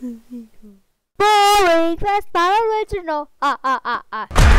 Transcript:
Boring! That's not original! Ah, ah, ah, ah.